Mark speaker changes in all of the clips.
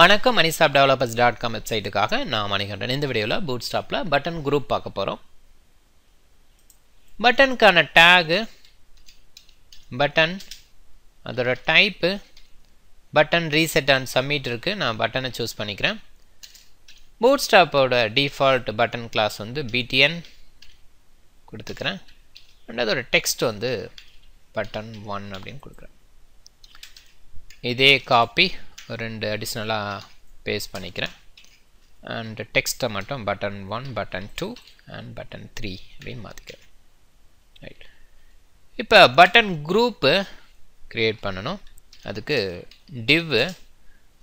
Speaker 1: வணக்கம் money shop developers dot com வெப்சைட்டுக்காக நான் மணிகண்டன் இந்த வீடியோவில் பூட் ஸ்டாப்பில் பட்டன் குரூப் பார்க்க போகிறோம் பட்டனுக்கான டேகு பட்டன் அதோட type button reset and submit இருக்குது நான் பட்டனை சூஸ் பண்ணிக்கிறேன். பூட் ஸ்டாப்போட டிஃபால்ட் பட்டன் கிளாஸ் வந்து பிடிஎன் கொடுத்துக்கிறேன். அண்ட் அதோட டெக்ஸ்ட் வந்து பட்டன் ஒன் அப்படின்னு கொடுக்குறேன். இதே காப்பி ரெண்டு அடிஷ்னலாக பேஸ் பண்ணிக்கிறேன். அண்ட் டெக்ஸ்ட்டை மட்டும் button one button two and button three அப்படின்னு மாற்றிக்கிறேன் ரைட் இப்போ பட்டன் குரூப்பு க்ரியேட் பண்ணணும். அதுக்கு டிவ்வு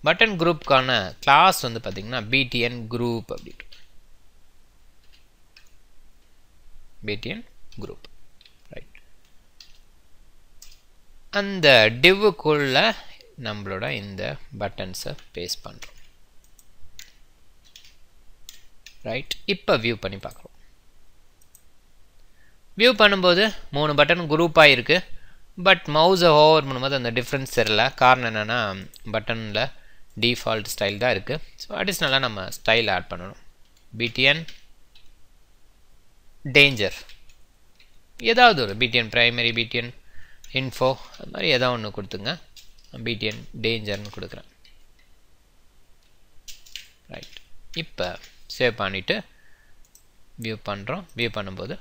Speaker 1: பட்டன் குரூப்புக்கான கிளாஸ் வந்து பார்த்திங்கன்னா பிடிஎன் குரூப் அப்படின்ட்டு. பிடிஎன் குரூப் ரைட் அந்த டிவ்வுக்குள்ள நம்மளோட இந்த பட்டன்ஸை பேஸ்ட் பண்ணுறோம் ரைட் இப்போ வியூ பண்ணி பார்க்குறோம். வியூ பண்ணும்போது மூணு பட்டன் குரூப்பாக இருக்குது பட் மவுஸை ஓவர் பண்ணும்போது அந்த டிஃப்ரென்ஸ் தெரில காரணம் என்னென்னா பட்டனில் டிஃபால்ட் ஸ்டைல் தான் இருக்குது ஸோ அடிஷ்னலாக நம்ம ஸ்டைல் ஆட் பண்ணணும். பிடிஎன் டேஞ்சர் ஏதாவது ஒரு பிடிஎன் ப்ரைமரி பிடிஎன் இன்ஃபோ அது மாதிரி ஏதாவது ஒன்று கொடுத்துங்க. பிடிஎன் டேஞ்சர்னு கொடுக்குறேன். ரைட் இப்போ சேவ் பண்ணிவிட்டு வியூ பண்ணுறோம் வியூ பண்ணும்போது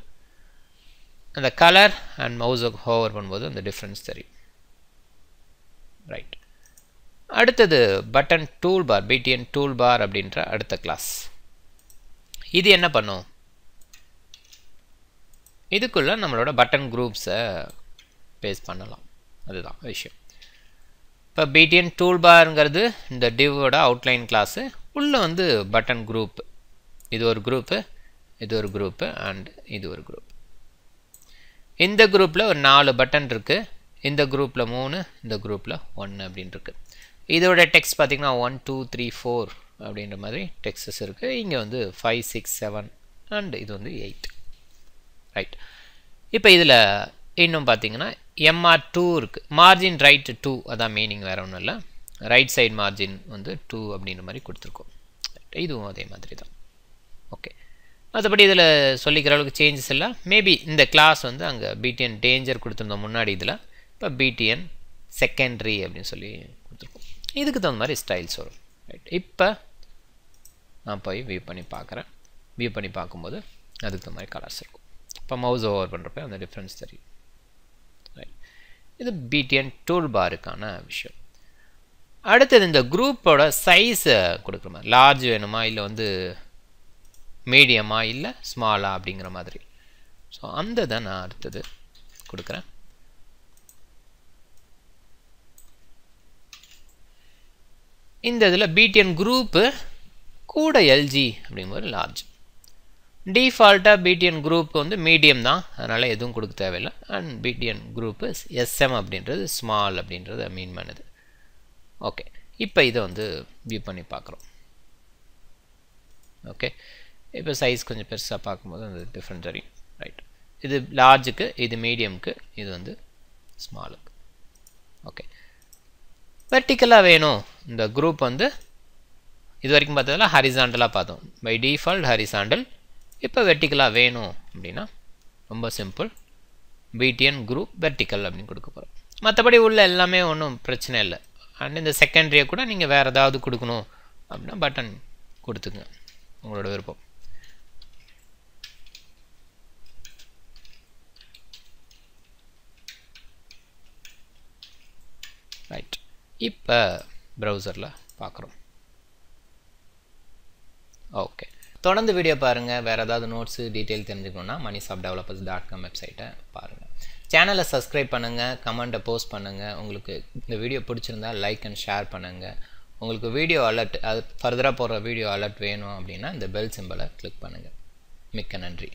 Speaker 1: அந்த கலர் அண்ட் மவுஸை ஹோவர் பண்ணும்போது அந்த டிஃப்ரென்ஸ் தெரியும். ரைட் அடுத்தது button tool bar BTN tool bar அப்படின்ற அடுத்த கிளாஸ் இது என்ன பண்ணும்? இதுக்குள்ளே நம்மளோட பட்டன் குரூப்ஸை பேஸ் பண்ணலாம். அதுதான் விஷயம். இப்போ பிடிஎன் டூல் இந்த டிவோட அவுட்லைன் கிளாஸு உள்ளே வந்து பட்டன் குரூப் இது ஒரு குரூப்பு இது ஒரு குரூப்பு அண்ட் இது ஒரு குரூப் இந்த குரூப்பில் ஒரு நாலு பட்டன் இருக்குது இந்த குரூப்பில் மூணு இந்த குரூப்பில் ஒன்று அப்படின்னு இருக்குது இதோட டெக்ஸ்ட் பார்த்திங்கன்னா ஒன் டூ த்ரீ ஃபோர் அப்படின்ற மாதிரி டெக்ஸ்டஸ் இருக்குது இங்கே வந்து ஃபைவ் சிக்ஸ் செவன் அண்ட் இது வந்து எயிட் ரைட் இப்போ இதில் இன்னும் பார்த்தீங்கன்னா எம்ஆர் டூ இருக்குது மார்ஜின் ரைட் டூ அதான் மீனிங் வேறு ஒன்றும் இல்லை. ரைட் சைடு மார்ஜின் வந்து டூ அப்படின்ற மாதிரி கொடுத்துருக்கோம். இதுவும் அதே மாதிரி தான். ஓகே மற்றபடி இதில் சொல்லிக்கிற அளவுக்கு சேஞ்சஸ் இல்லை. மேபி இந்த கிளாஸ் வந்து அங்கே பிடிஎன் டேஞ்சர் கொடுத்துருந்தோம் முன்னாடி இதில். இப்போ பிடிஎன் செகண்ட்ரி அப்படின்னு சொல்லி கொடுத்துருக்கோம். இதுக்கு தகுந்த மாதிரி ஸ்டைல்ஸ் வரும். ரைட் இப்போ நான் போய் வியூ பண்ணி பார்க்குறேன். வியூ பண்ணி பார்க்கும்போது அதுக்கு தகுந்த மாதிரி கலர்ஸ் இருக்கும். இப்போ மவுஸ் ஓவர் பண்ணுறப்ப அந்த டிஃப்ரென்ஸ் தெரியும். இது பிடிஎன் டூல் பாருக்கான விஷயம். அடுத்தது இந்த குரூப்போட சைஸை கொடுக்குற மாதிரி லார்ஜ் வேணுமா இல்லை வந்து மீடியமா இல்லை ஸ்மாலா அப்படிங்கிற மாதிரி. ஸோ அந்த தான் நான் அடுத்தது கொடுக்குறேன். இந்த இதில் பிடிஎன் குரூப்பு கூட எல்ஜி அப்படிங்கும்போது லார்ஜ் டிஃபால்ட்டாக பிடிஎன் குரூப் வந்து மீடியம் தான். அதனால் எதுவும் கொடுக்க தேவையில்லை. அண்ட் பிடிஎன் குரூப்பு எஸ்எம் அப்படின்றது ஸ்மால் அப்படின்றது மீன் பண்ணுது. ஓகே இப்போ இதை வந்து வியூ பண்ணி பார்க்குறோம். ஓகே இப்போ சைஸ் கொஞ்சம் பெருசாக பார்க்கும்போது அந்த டிஃப்ரெண்ட் தெரியும். ரைட் இது லார்ஜுக்கு இது மீடியமுக்கு இது வந்து ஸ்மாலுக்கு ஓகே வெர்டிக்கலாக வேணும். இந்த குரூப் வந்து இது வரைக்கும் பார்த்ததில் ஹரிசாண்டலாக பார்த்தோம். பை டிஃபால்ட் ஹரிசாண்டல் இப்போ வெர்டிக்கலாக வேணும் அப்படின்னா ரொம்ப சிம்பிள் பிடிஎன் குரூப் வெர்டிக்கல் அப்படின்னு கொடுக்க போகிறோம் மற்றபடி உள்ள எல்லாமே ஒன்றும் பிரச்சனை இல்லை. அண்ட் இந்த செகண்டரியை கூட நீங்கள் வேறு ஏதாவது கொடுக்கணும் அப்படின்னா பட்டன் கொடுத்துங்க. உங்களோட விருப்பம். ரைட் இப்போ ப்ரௌசரில் பார்க்குறோம். ஓகே தொடர்ந்து வீடியோ பாருங்கள் வேறு ஏதாவது நோட்ஸு டீட்டெயில் தெரிஞ்சுக்கணுன்னா மணிசாப் டெவலப்பர்ஸ் டாட் காம் வெப்சைட்டை பாருங்கள் சேனலை சப்ஸ்கிரைப் பண்ணுங்கள் கமெண்ட்டை போஸ்ட் பண்ணுங்கள் உங்களுக்கு இந்த வீடியோ பிடிச்சிருந்தா லைக் அண்ட் ஷேர் பண்ணுங்கள் உங்களுக்கு வீடியோ அலர்ட் அது ஃபர்தராக போடுற வீடியோ அலர்ட் வேணும் அப்படின்னா இந்த பெல் சிம்பிளை கிளிக் பண்ணுங்கள் மிக்க நன்றி.